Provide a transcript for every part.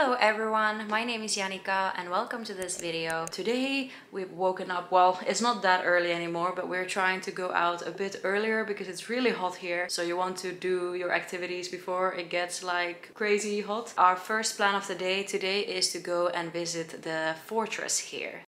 everyone, my name is Janica and welcome to this video. Today we've woken up, well it's not that early anymore but we're trying to go out a bit earlier because it's really hot here so you want to do your activities before it gets like crazy hot. Our first plan of the day today is to go and visit the fortress here.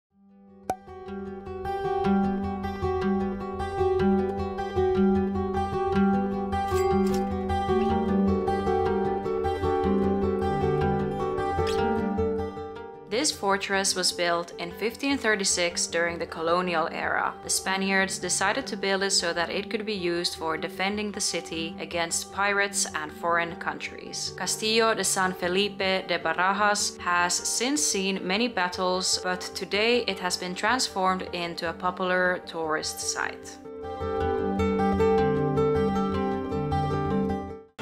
This fortress was built in 1536 during the colonial era. The Spaniards decided to build it so that it could be used for defending the city against pirates and foreign countries. Castillo de San Felipe de Barajas has since seen many battles, but today it has been transformed into a popular tourist site.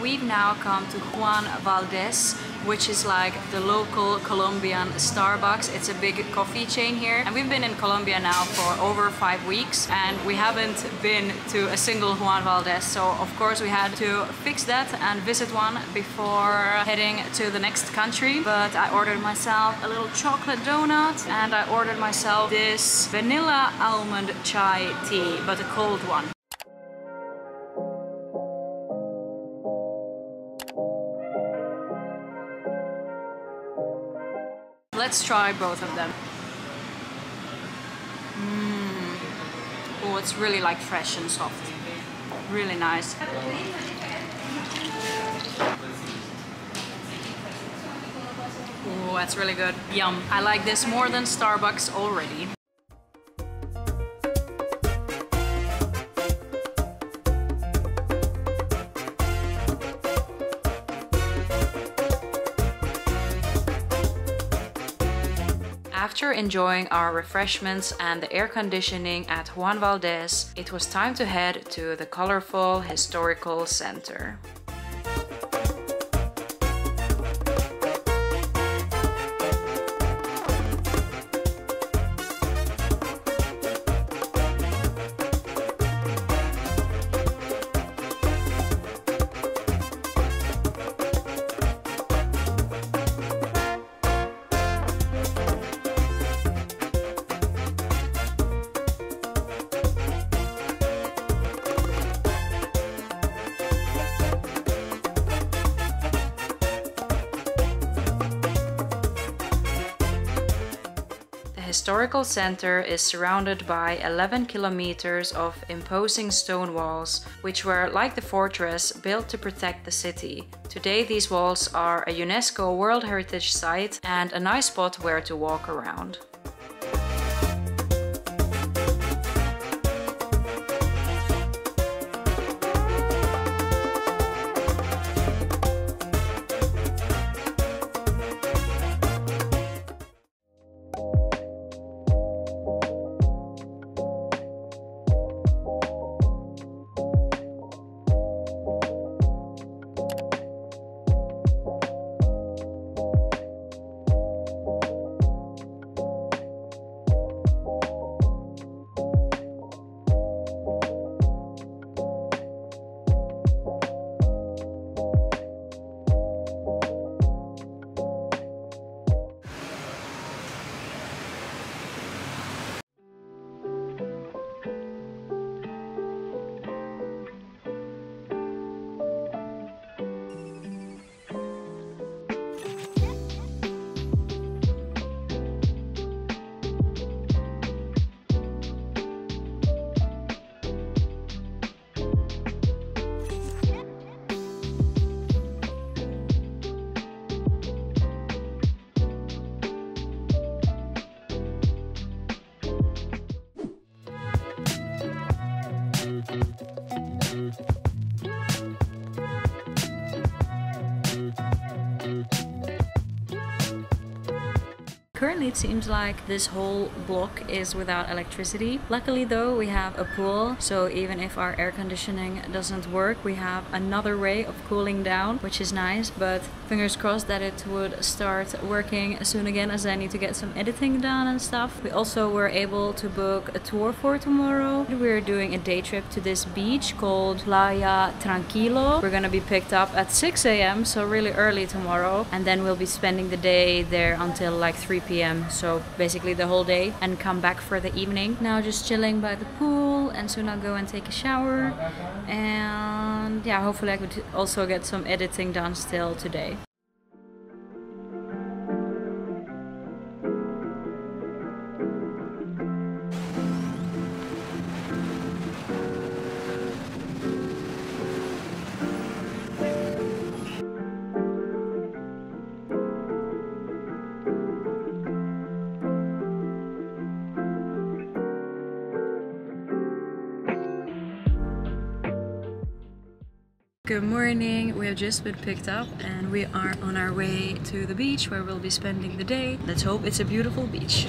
We've now come to Juan Valdez, which is like the local Colombian Starbucks. It's a big coffee chain here. And we've been in Colombia now for over five weeks and we haven't been to a single Juan Valdez. So of course we had to fix that and visit one before heading to the next country. But I ordered myself a little chocolate donut and I ordered myself this vanilla almond chai tea, but a cold one. Let's try both of them. Oh, it's really like fresh and soft. Really nice. Oh, that's really good. Yum. I like this more than Starbucks already. After enjoying our refreshments and the air conditioning at Juan Valdez, it was time to head to the colorful historical center. Historical center is surrounded by 11 kilometers of imposing stone walls, which were, like the fortress, built to protect the city. Today these walls are a UNESCO World Heritage Site and a nice spot where to walk around. Currently it seems like this whole block is without electricity. Luckily though, we have a pool, so even if our air conditioning doesn't work, we have another way of cooling down, which is nice, but fingers crossed that it would start working soon again as I need to get some editing done and stuff. We also were able to book a tour for tomorrow. We're doing a day trip to this beach called Playa Tranquila. We're gonna be picked up at 6 a.m. so really early tomorrow and then we'll be spending the day there until like 3 p.m. so basically the whole day and come back for the evening. Now just chilling by the pool and soon I'll go and take a shower and yeah hopefully I could also get some editing done still today. Good morning, we have just been picked up and we are on our way to the beach where we'll be spending the day. Let's hope it's a beautiful beach.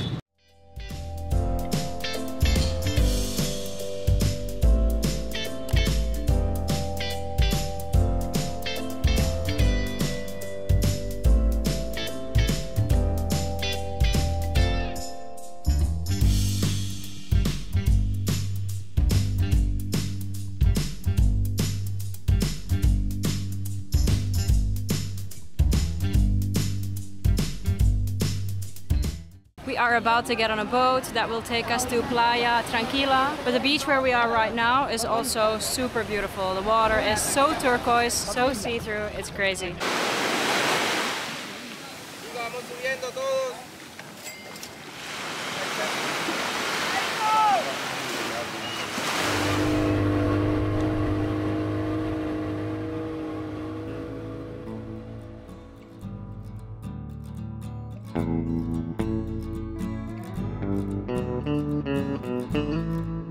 We are about to get on a boat that will take us to Playa Tranquila. But the beach where we are right now is also super beautiful. The water is so turquoise, so see-through, it's crazy. Have arrived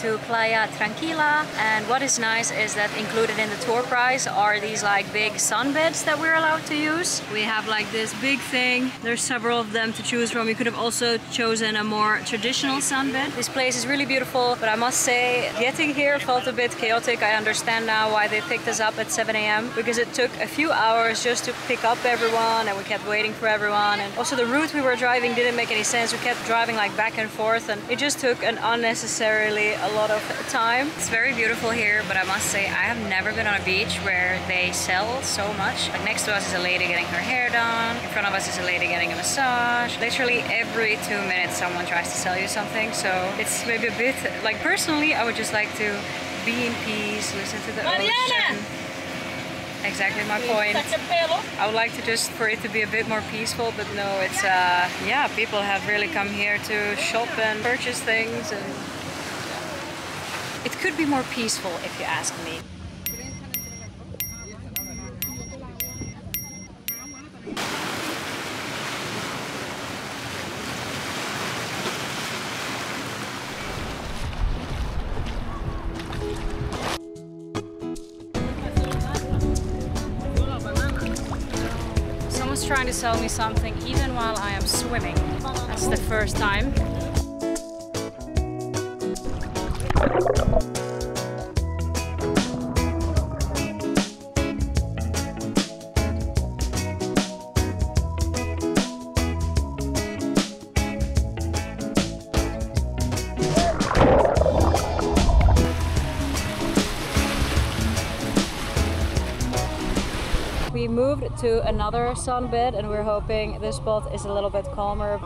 to Playa Tranquila and what is nice is that included in the tour price are these like big sunbeds that we're allowed to use. We have like this big thing. There's several of them to choose from. You could have also chosen a more traditional sunbed. This place is really beautiful but I must say getting here felt a bit chaotic. I understand now why they picked us up at 7 a.m. because it took a few hours just to pick up everyone and we kept waiting for everyone and also the route we were driving didn't make any sense. We kept driving like back and forth and it just took an unnecessarily a lot of time. It's very beautiful here, but I must say I have never been on a beach where they sell so much. Like next to us is a lady getting her hair done. In front of us is a lady getting a massage. Literally every two minutes someone tries to sell you something. So it's maybe a bit, like personally, I would just like to be in peace, listen to the Mariana! ocean. Exactly my point. I would like to just for it to be a bit more peaceful, but no, it's uh yeah, people have really come here to shop and purchase things and it could be more peaceful if you ask me. Someone's trying to sell me something even while I am swimming. That's the first time. Thank. To another sunbed and we're hoping this spot is a little bit calmer.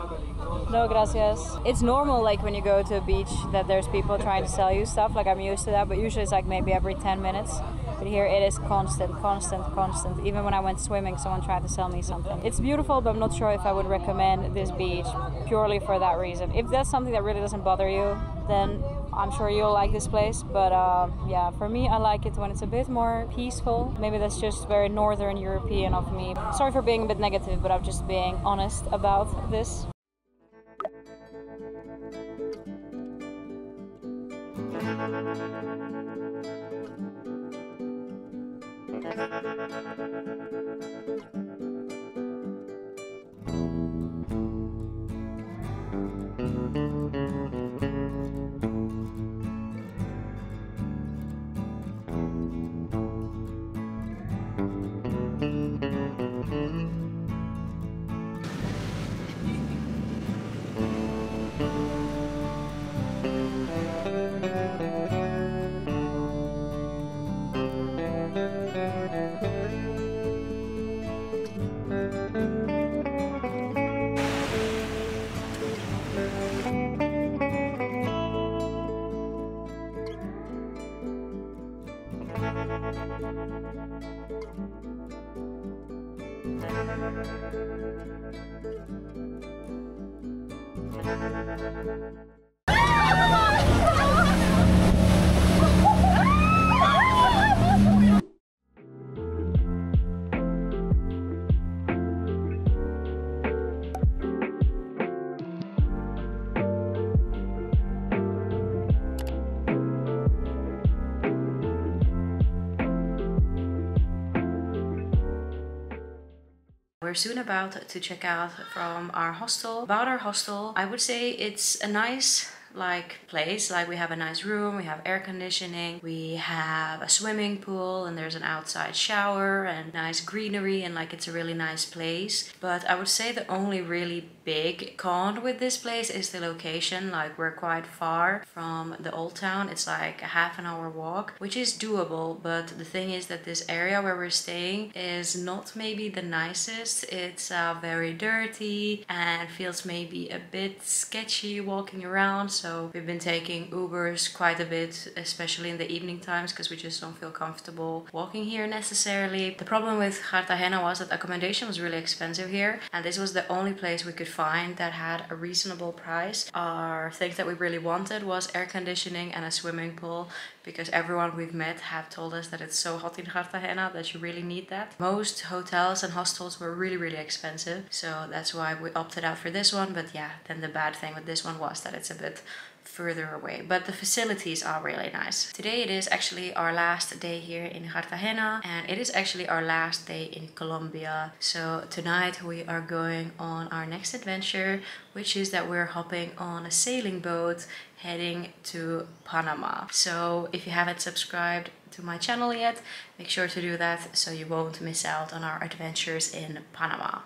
No, gracias. It's normal like when you go to a beach that there's people trying to sell you stuff. Like I'm used to that, but usually it's like maybe every 10 minutes. But here it is constant, constant, constant. Even when I went swimming, someone tried to sell me something. It's beautiful, but I'm not sure if I would recommend this beach purely for that reason. If that's something that really doesn't bother you, then I'm sure you'll like this place. But uh, yeah, for me, I like it when it's a bit more peaceful. Maybe that's just very Northern European of me. Sorry for being a bit negative, but I'm just being honest about this. Thank you. Soon about to check out from our hostel. About our hostel, I would say it's a nice like place. Like we have a nice room we have air conditioning we have a swimming pool and there's an outside shower and nice greenery and like it's a really nice place. But i would say the only really big con with this place is the location. Like we're quite far from the old town. It's like a half an hour walk which is doable. But the thing is that this area where we're staying is not maybe the nicest. It's uh, very dirty and feels maybe a bit sketchy walking around. So so we've been taking Ubers quite a bit, especially in the evening times, because we just don't feel comfortable walking here necessarily. The problem with Cartagena was that accommodation was really expensive here, and this was the only place we could find that had a reasonable price. Our things that we really wanted was air conditioning and a swimming pool, because everyone we've met have told us that it's so hot in Cartagena that you really need that. Most hotels and hostels were really, really expensive, so that's why we opted out for this one. But yeah, then the bad thing with this one was that it's a bit further away but the facilities are really nice. Today it is actually our last day here in Cartagena and it is actually our last day in Colombia. So tonight we are going on our next adventure which is that we're hopping on a sailing boat heading to Panama. So if you haven't subscribed to my channel yet make sure to do that so you won't miss out on our adventures in Panama